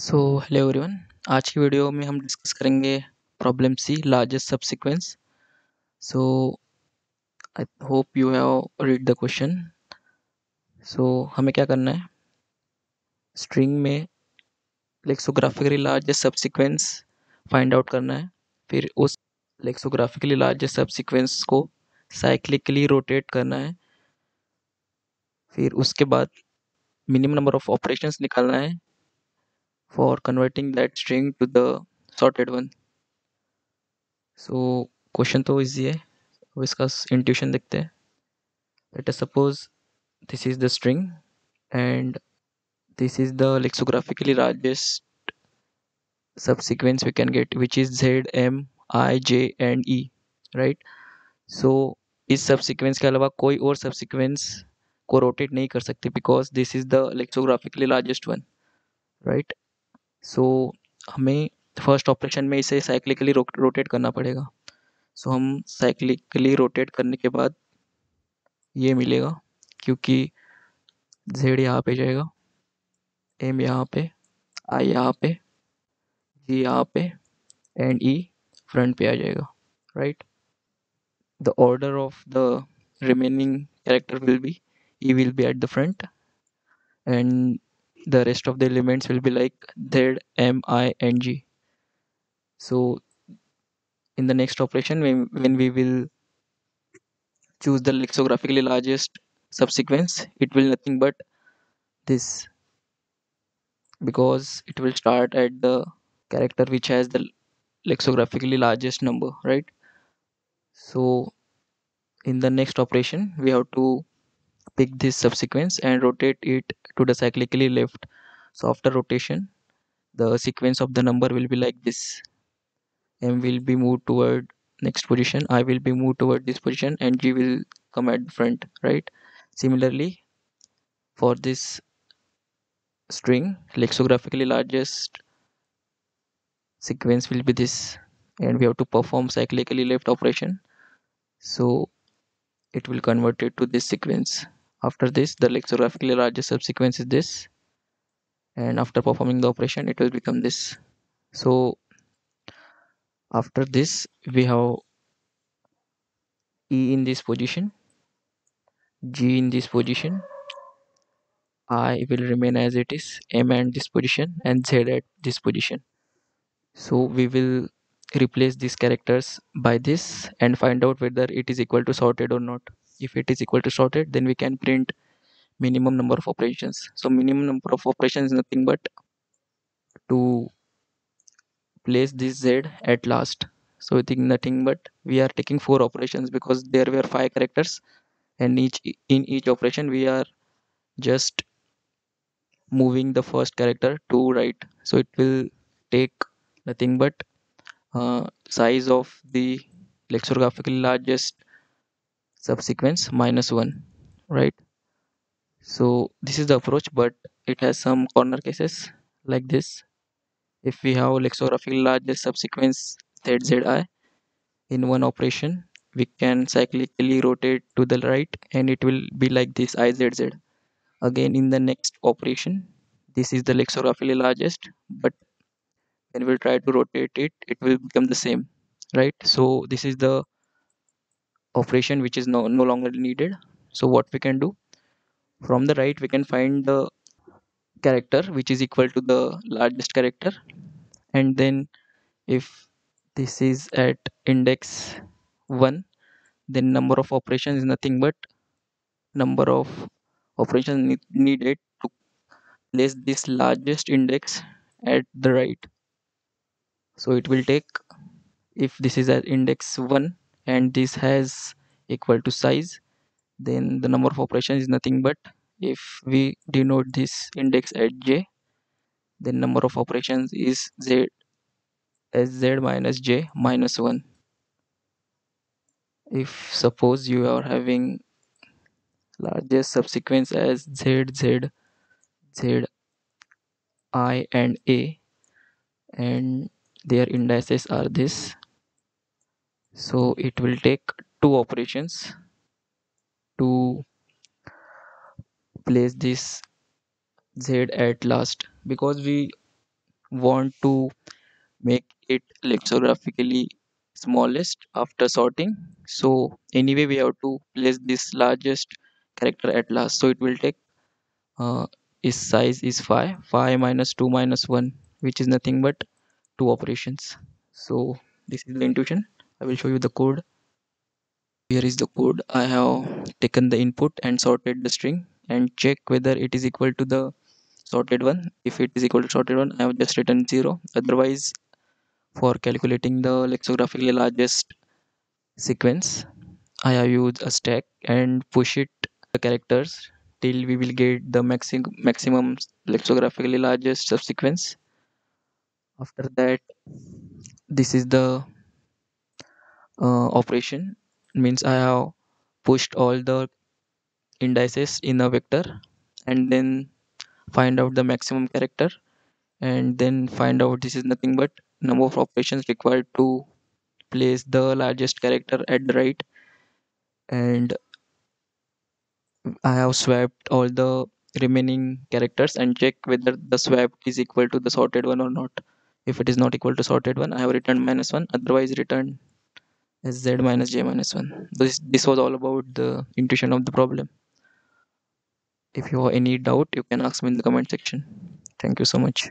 So hello everyone आज की video में हम डिस्कस करेंगे problem C largest subsequence so I hope you have read the question so हमें क्या करना है? स्ट्रिंग में lexicographically largest subsequence find out करना है। फिर उस लेक्सोग्राफिकली लार्जेस्ट सबसीक्वेंस को साइक्लिकली रोटेट करना है। फिर उसके बाद मिनिमम नंबर ऑफ़ ऑपरेशंस निकालना है। for converting that string to the sorted one so question तो इजी है अब इसका इंट्यूशन देखते हैं let us suppose this is the string and this is the lexicographically largest subsequence we can get which is z m i j and e right so इस subsequence के अलावा कोई और सबसीक्वेंस को रोटेट नहीं कर सकते because this is the lexicographically largest one right so so, हमें फ़र्स्ट ऑपरेशन में इसे साइक्लिकली रोटेट करना पड़ेगा। सो so, हम साइक्लिकली रोटेट करने के बाद ये मिलेगा क्योंकि जेड यहाँ पे जाएगा एम यहाँ पे आई यहाँ पे जी यहाँ पे एंड ई फ्रंट पे आ जाएगा right the order of the remaining character will be E will be at the front end the rest of the elements will be like z m i and g. So in the next operation when, when we will choose the lexicographically largest subsequence it will nothing but this. Because it will start at the character which has the lexicographically largest number right? So in the next operation we have to pick this subsequence and rotate it to the cyclically left. So after rotation the sequence of the number will be like this. M will be moved toward next position i will be moved toward this position and g will come at front right? Similarly for this string lexicographically largest sequence will be this and we have to perform cyclically left operation. So it will convert it to this sequence after this the lexicographically largest subsequence is this. And after performing the operation it will become this. So after this we have e in this position g in this position i will remain as it is m at this position and z at this position. So we will replace these characters by this and find out whether it is equal to sorted or not if it is equal to sorted then we can print minimum number of operations. So minimum number of operations is nothing but to place this z at last. So I think nothing but we are taking four operations because there were five characters and each in each operation we are just moving the first character to right. So it will take nothing but uh, size of the lexicographically largest subsequence minus 1 right? So this is the approach but it has some corner cases like this. If we have lexicographically largest subsequence zzi in one operation we can cyclically rotate to the right and it will be like this izz again in the next operation this is the lexicographically largest but when we try to rotate it it will become the same right? So this is the operation which is no, no longer needed. So what we can do? From the right we can find the character which is equal to the largest character. And then if this is at index 1 then number of operations is nothing but number of operations need, needed to place this largest index at the right. So it will take if this is at index 1 and this has equal to size then the number of operations is nothing but if we denote this index at j then number of operations is z as z minus j minus 1 if suppose you are having largest subsequence as z z z i and a and their indices are this so it will take two operations to place this z at last. Because we want to make it lexicographically smallest after sorting. So anyway we have to place this largest character at last. So it will take uh, its size is 5 5 minus 2 minus 1 which is nothing but two operations. So this is the intuition i will show you the code. Here is the code. I have taken the input and sorted the string and check whether it is equal to the sorted one. If it is equal to sorted one i have just written 0 otherwise for calculating the lexicographically largest sequence i have used a stack and push it the characters till we will get the maximum maximum lexicographically largest subsequence. After that this is the uh, operation means i have pushed all the indices in a vector and then find out the maximum character and then find out this is nothing but number of operations required to place the largest character at the right. And i have swapped all the remaining characters and check whether the swap is equal to the sorted one or not. If it is not equal to sorted one i have returned minus one otherwise return z minus j minus one. This this was all about the intuition of the problem. If you have any doubt you can ask me in the comment section. Thank you so much